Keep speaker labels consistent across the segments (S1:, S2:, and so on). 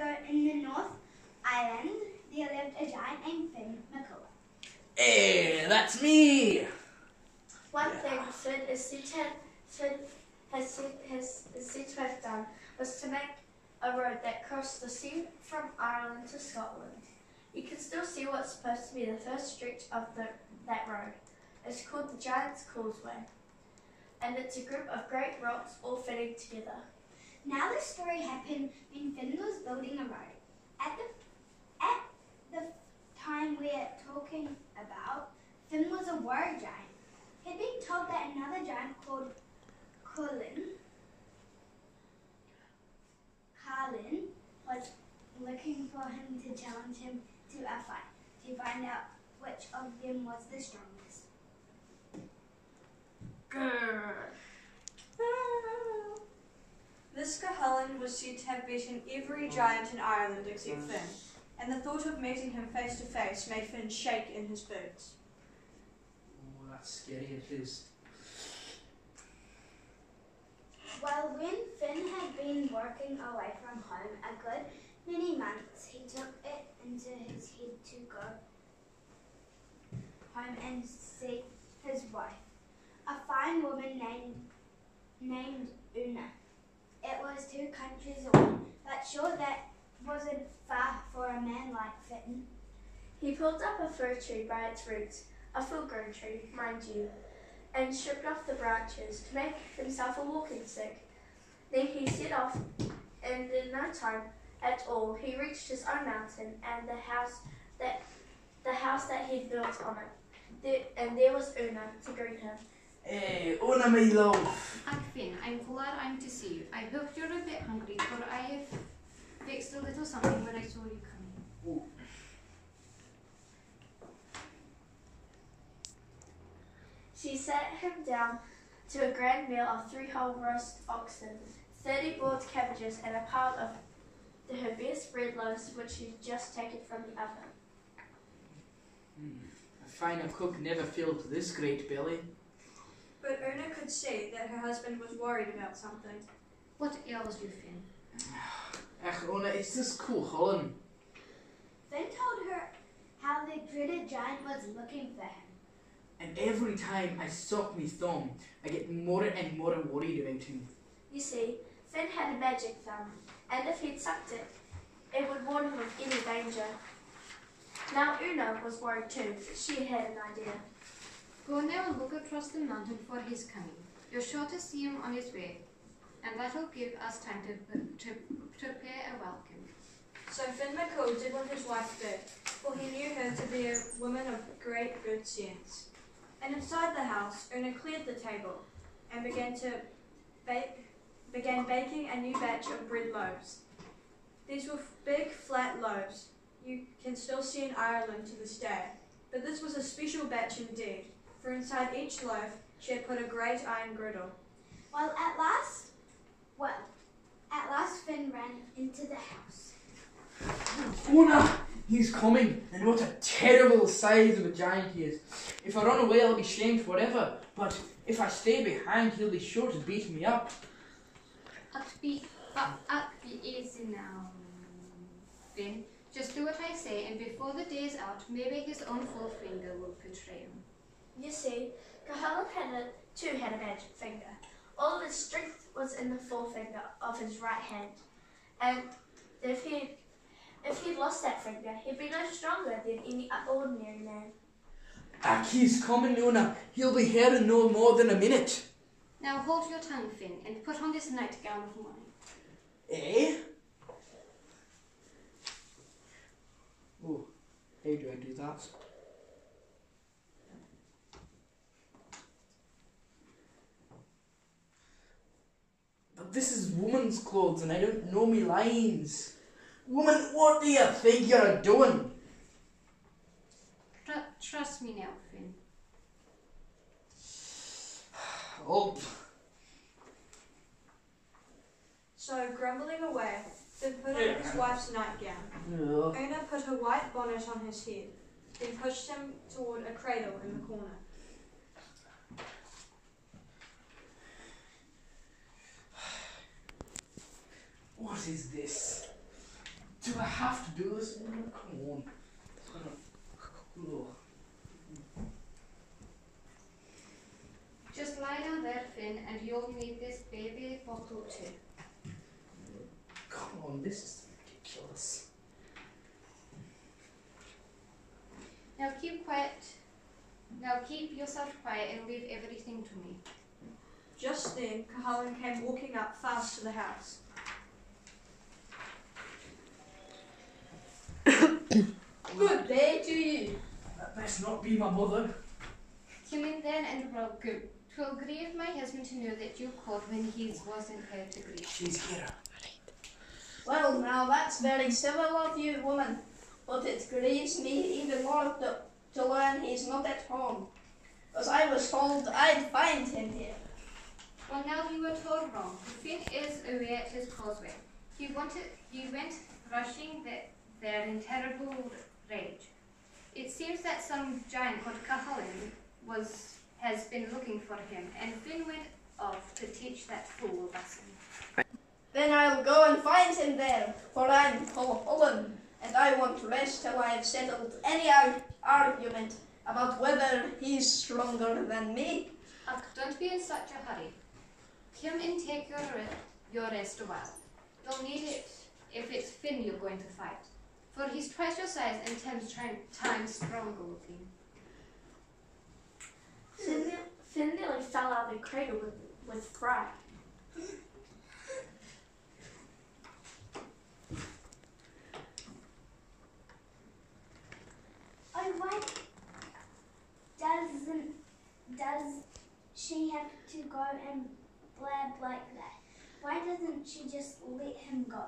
S1: ago in the North Island, there lived a giant named Finn McCool.
S2: Hey, that's me!
S3: One thing Finn is Finn has, said- has, is said to have done was to make a road that crossed the sea from Ireland to Scotland. You can still see what's supposed to be the first stretch of the, that road. It's called the Giant's Causeway, and it's a group of great rocks all fitting together.
S1: Now the story happened when Finn was building a road. At the at the time we're talking about, Finn was a warrior giant. He'd been told that another giant called Cullen Carlin was looking for him to challenge him to a fight to find out which of them was the strongest.
S4: This Cahalan was said to have beaten every giant in Ireland except Finn, and the thought of meeting him face to face made Finn shake in his boots.
S2: Oh, that's scary at least.
S1: Well, when Finn had been working away from home a good many months, he took it into his head to go home and see his wife, a fine woman named named Una. Was two countries away, but sure that wasn't far for a man like Finn.
S3: He pulled up a fir tree by its roots, a full-grown tree, mind you, and stripped off the branches to make himself a walking stick. Then he set off, and in no time at all he reached his own mountain and the house that the house that he'd built on it. There, and there was Una to greet him.
S2: Hey, Una, my love!
S5: And Finn, I'm glad I'm to see you. I hope you're a bit hungry, for I have fixed a little something when I saw you coming.
S3: She set him down to a grand meal of three whole roast oxen, thirty boiled cabbages, and a pile of her best bread loaves which she'd just taken from the oven.
S2: Hmm. A finer cook never filled this great belly.
S4: But Una could see that her husband was worried about something.
S5: What ails you, Finn?
S2: Ach, Una, it's this Cuhullin.
S1: Finn told her how the dreaded giant was looking for him.
S2: And every time I suck my thumb, I get more and more worried about him.
S3: You see, Finn had a magic thumb, and if he'd sucked it, it would warn him of any danger. Now Una was worried too, but she had an idea.
S5: Go now and look across the mountain for his coming. You're sure to see him on his way, and that'll give us time to, to prepare a welcome.
S4: So Finn McCool did what his wife did, for he knew her to be a woman of great good sense. And inside the house, Una cleared the table and began to bake, began baking a new batch of bread loaves. These were big, flat loaves you can still see in Ireland to this day. But this was a special batch indeed, for inside each loaf she had put a great iron griddle.
S1: Well, at last, well, at last Finn ran into the house.
S2: Una! He's coming, and what a terrible size of a giant he is. If I run away, I'll be shamed forever. But if I stay behind, he'll be sure to beat me up.
S5: At be, uh, at be easy now, Finn. Just do what I say, and before the day is out, maybe his own forefinger will betray him.
S3: You see, Cahalan had a, too had a magic finger. All of his strength was in the forefinger of his right hand, and if he if he'd lost that finger, he'd be no stronger than any ordinary man.
S2: He's coming, Una. He'll be here in no more than a minute.
S5: Now hold your tongue, Finn, and put on this nightgown of mine.
S2: Eh? Oh, how do I do that? This is woman's clothes and I don't know me lines. Woman, what do you think you're doing?
S5: Tr- trust me now, Finn.
S2: Oh,
S4: So, grumbling away, Finn put on his wife's nightgown.
S2: no.
S4: Una put her white bonnet on his head, then pushed him toward a cradle in the corner.
S2: What is this? Do I have to do this? Oh, Come on. It's gonna-
S5: Just lie down there, Finn, and you'll need this baby bottle too.
S2: Come on, this is ridiculous.
S5: Now keep quiet. Now keep yourself quiet and leave everything to me.
S4: Just then, Cuhullin came walking up fast to the house.
S3: Good day to you.
S2: That best not be my mother.
S5: Come in then and welcome. Twill grieve my husband to know that you called when he wasn't here to greet.
S2: She's here.
S3: Well, now that's very civil of you, woman. But it grieves me even more to, to learn he's not at home. Because I was told I'd find him here.
S5: Well, now you were told wrong. The Finn is away at his causeway. He wanted, he went rushing the, there in terrible rage. It seems that some giant called Cuhullin was has been looking for him, and Finn went off to teach that fool a lesson.
S3: Then I'll go and find him there, for I'm Cuhullin, and I won't rest till I have settled any ar- argument about whether he's stronger than me.
S5: Ugh, don't be in such a hurry. Come and take your re- your rest a while. You'll need it if it's Finn you're going to fight, for he's twice your size and ten tri- times stronger looking.
S3: Finn, Finn nearly fell out of the cradle with, with fright.
S1: Oh, why doesn't does she have to go and blab like that? Why doesn't she just let him go?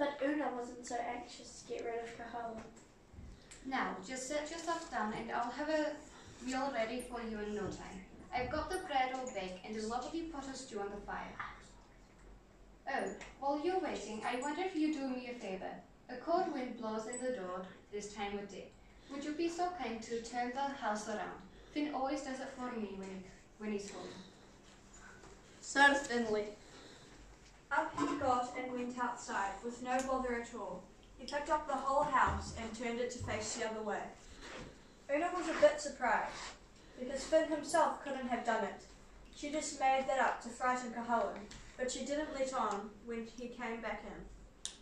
S3: But Una wasn't so anxious to get rid of Cuhullin.
S5: Now, just set yourself down and I'll have a meal ready for you in no time. I've got the bread all baked and a lovely pot of stew on the fire. Oh, while you're waiting, I wonder if you'd do me a favour. A cold wind blows in the door this time of day. Would you be so kind to turn the house around? Finn always does it for me when, when he's home.
S3: Certainly.
S4: Up he got and went outside with no bother at all. He picked up the whole house and turned it to face the other way. Una was a bit surprised, because Finn himself couldn't have done it. She just made that up to frighten Cuhullin, but she didn't let on when he came back in.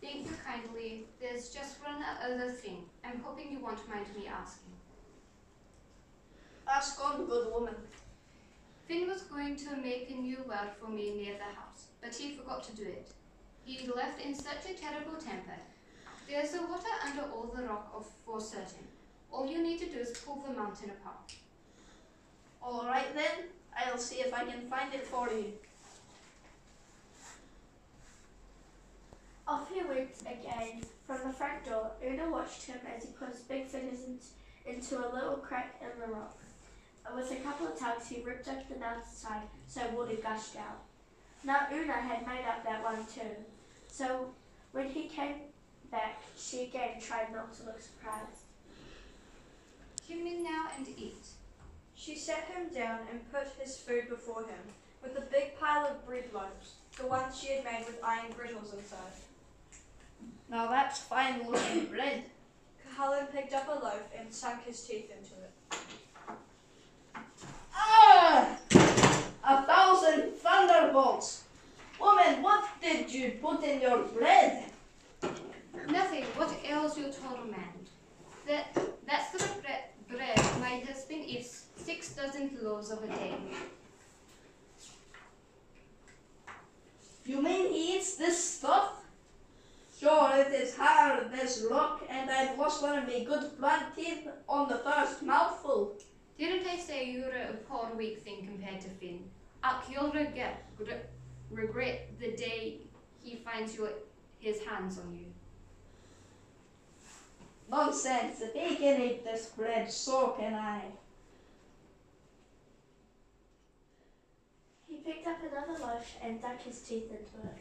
S5: Thank you kindly. There's just one other thing. I'm hoping you won't mind me asking.
S3: Ask on, good woman.
S5: Finn was going to make a new well for me near the house, but he forgot to do it. He left in such a terrible temper. There's a water under all the rock of for certain. All you need to do is pull the mountain apart.
S3: All right then, I'll see if I can find it for you. Off he went again. From the front door, Una watched him as he put his big fingers into a little crack in the rock. And with a couple of tugs, he ripped up the mountainside so water gushed out. Now Una had made up that one too. So when he came back, she again tried not to look surprised.
S5: Come in now and eat.
S4: She sat him down and put his food before him, with a big pile of bread loaves, the ones she had made with iron griddles inside.
S3: Now that's fine looking bread.
S4: Cuhullin picked up a loaf and sunk his teeth into it.
S3: Ah! A thousand thunderbolts! Woman, what did you put in your bread?
S5: Nothing. What ails your torment? That that's the bread, bread my husband eats six dozen loaves of a day.
S3: You mean he eats this stuff? Sure, it is hard as rock, and I've lost one of my good front teeth on the first mouthful.
S5: Didn't I say you're a poor weak thing compared to Finn? Ach, you'll regret, gre- regret the day he finds your, his hands on you.
S3: Nonsense, if he can eat this bread, so can I. He picked up another loaf and dug his teeth into it.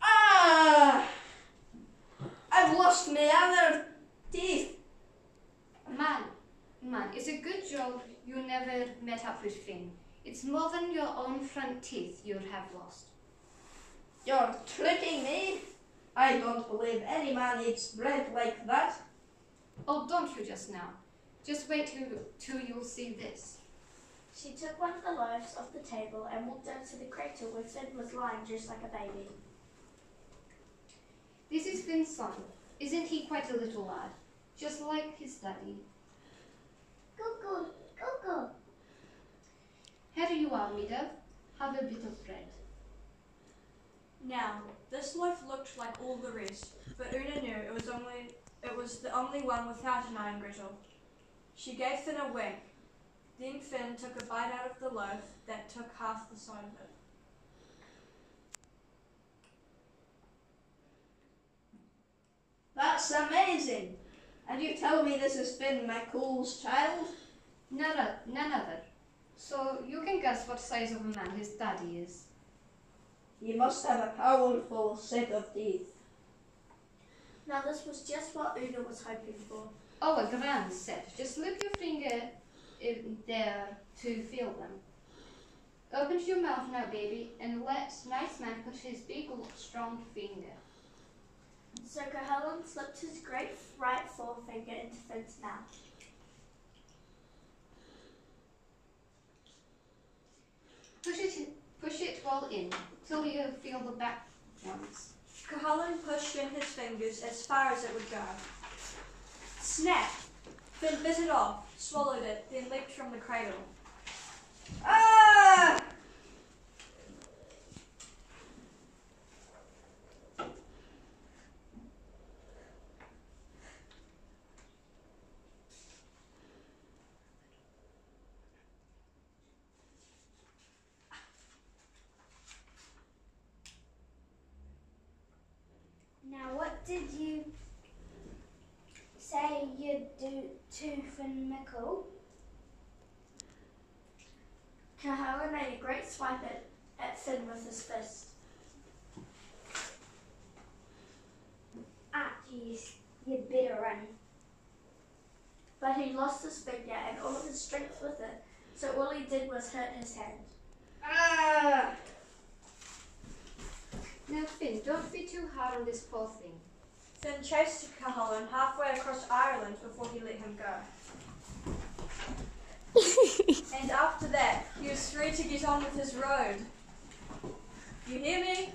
S3: Ah! I've lost my other teeth.
S5: Man, man, it's a good job you never met up with Finn. It's more than your own front teeth you'd have lost.
S3: You're tricking me?
S6: I don't believe any man eats bread like that.
S5: Oh, don't you just now. Just wait till, till you'll see this.
S3: She took one of the loaves off the table and walked over to the cradle where Finn was lying just like a baby.
S5: This is Finn's son. Isn't he quite a little lad? Just like his daddy.
S1: Cuckoo, cuckoo.
S5: Here you are, me dove. Have a bit of bread.
S4: Now, this loaf looked like all the rest, but Una knew it was only it was the only one without an iron griddle. She gave Finn a wink. Then Finn took a bite out of the loaf that took half the side of it.
S6: That's amazing. And you tell me this is Finn McCool's child?
S5: None, o- none other. So you can guess what size of a man his daddy is.
S6: He must have a powerful set of teeth.
S3: Now this was just what Una was hoping for.
S5: Oh, a grand set. Just slip your finger in there to feel them. Open your mouth now, baby, and let nice man put his big, strong finger.
S3: So Cahalan slipped his great right forefinger into Finn's mouth.
S5: Push it, push it well in till you feel the back ones.
S4: Cahalan pushed in his fingers as far as it would go. Snap! Finn bit it off, swallowed it, then leaped from the cradle.
S6: Ah!
S1: Now, what did you say you'd do to Finn McCool?
S3: Cahalan made a great swipe at, at Finn with his fist.
S1: Ah, jeez, you'd better run.
S3: But he lost his finger and all of his strength with it, so all he did was hurt his hand.
S6: Ah!
S5: Now, Finn, don't be too hard on this poor thing.
S4: Finn chased Cahalan halfway across Ireland before he let him go. And after that, he was free to get on with his road. You hear me?